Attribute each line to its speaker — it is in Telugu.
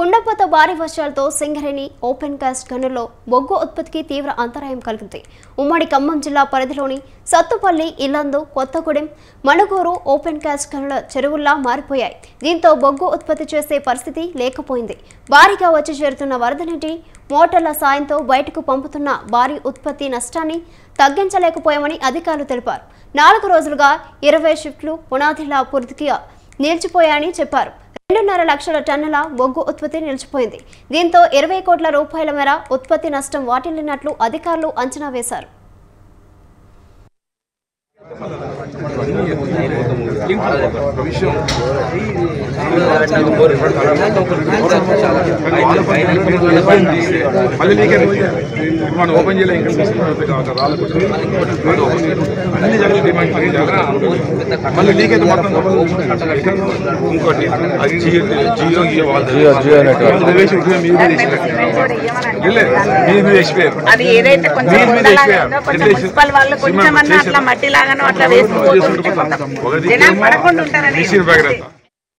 Speaker 1: కుండపోత భారీ వర్షాలతో సింగరేణి ఓపెన్ కాస్ట్ గనుల్లో బొగ్గు ఉత్పత్తికి తీవ్ర అంతరాయం కలిగింది. ఉమ్మడి ఖమ్మం జిల్లా పరిధిలోని సత్తుపల్లి ఇల్లందు కొత్తగూడెం మణుగూరు ఓపెన్ కాస్ట్ గనుల చెరువుల్లా మారిపోయాయి. దీంతో బొగ్గు ఉత్పత్తి చేసే పరిస్థితి లేకపోయింది. భారీగా వచ్చి చేరుతున్న వరద నీటి మోటార్ల సాయంతో బయటకు పంపుతున్న భారీ ఉత్పత్తి నష్టాన్ని తగ్గించలేకపోయామని అధికారులు తెలిపారు. నాలుగు రోజులుగా ఇరవై షిఫ్ట్లు పునాదిలా పూర్తిగా నిలిచిపోయాయని చెప్పారు. రెండున్నర లక్షల టన్నుల బొగ్గు ఉత్పత్తి నిలిచిపోయింది. దీంతో ఇరవై కోట్ల రూపాయల మేర ఉత్పత్తి నష్టం వాటిల్లినట్లు అధికారులు అంచనా వేశారు.
Speaker 2: మళ్ళీ నీకే మనం ఓపెన్ చేయలే ఇంకా తీసుకుని రాలేదు ఓపెన్ చేయలేదు. అన్ని జగలు డిమాండ్ పని మళ్ళీ నీకైతే మొత్తం ఇంకోటి అది జియో జియో జియో వాళ్ళది.
Speaker 3: జియో జియో నెట్వర్క్.
Speaker 2: వాళ్ళు రిజర్వేషన్ కూడా మీరు మీద ఇచ్చినట్టు. లేదు, మీరు మీద వేసిపోయారు.
Speaker 4: అది ఏదైతే కొంచెం
Speaker 2: మీరు మీద
Speaker 4: ఉండలాగా
Speaker 2: వేసిపోయారు.
Speaker 4: ఉందో కొంచెం
Speaker 2: రిజర్వేషన్
Speaker 4: మున్సిపల్ వాళ్ళు కొంచెం అన్నా అట్లా మట్టి లాగానో అట్లా వేసుకుంటూ జనాలు పడకుండా ఉంటారని